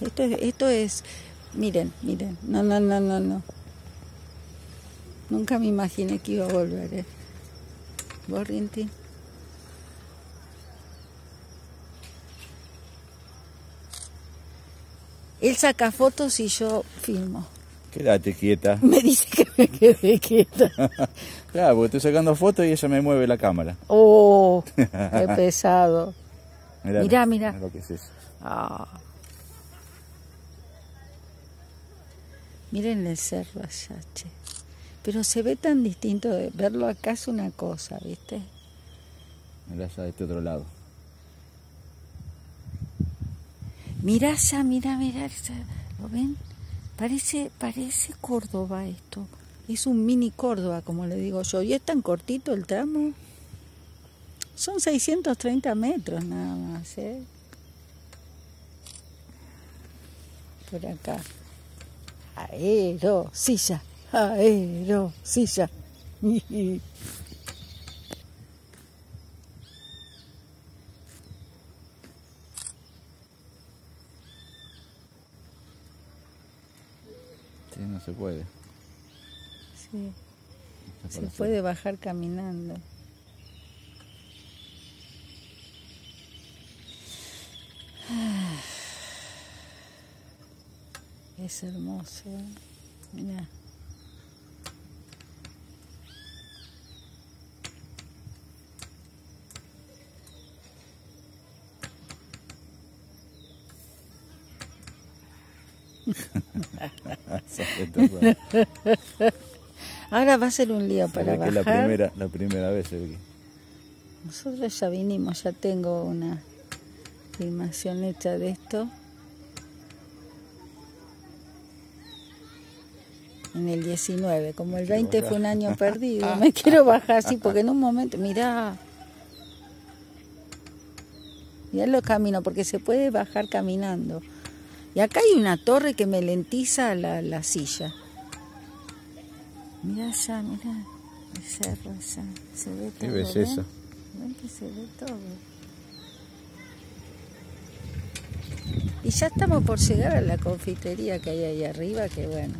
Esto es, esto es, miren, miren, no, no, no, no, no. Nunca me imaginé que iba a volver, ¿eh? ¿Vos, Rinti? Él saca fotos y yo filmo. Quédate quieta. Me dice que me quede quieta. claro, porque estoy sacando fotos y ella me mueve la cámara. Oh, qué pesado. Mirá, Mirá, mirá. lo que es eso. Ah. Miren el cerro allá, che. Pero se ve tan distinto de verlo acá es una cosa, ¿viste? Mirá allá de este otro lado. Mirá allá, mirá, mirá, ¿lo ven? Parece, parece Córdoba esto. Es un mini Córdoba, como le digo yo. Y es tan cortito el tramo. Son 630 metros nada más, ¿eh? Por acá. Aero, silla, aero, silla. Sí, no se puede. Sí, se puede bajar caminando. Es hermoso, ¿eh? Todo. Ahora va a ser un lío para que la bajar. primera, la primera vez que- Nosotros ya vinimos, ya tengo una filmación hecha de esto. En el 19, como el 20 fue un año perdido, me quiero bajar así porque en un momento, mirá, mirá los caminos, porque se puede bajar caminando. Y acá hay una torre que me lentiza la, la silla. Mirá allá, mirá, el cerro allá, se ve todo. Qué ¿ven? belleza. Ven que se ve todo. Y ya estamos por llegar a la confitería que hay ahí arriba, que bueno.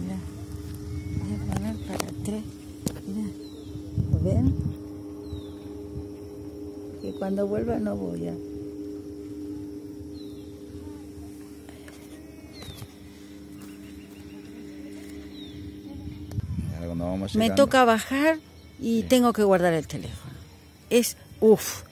Mirá, voy a poner para atrás. Mirá, ¿lo ven? Que cuando vuelva no voy a... Me toca bajar y tengo que guardar el teléfono. Es, uff,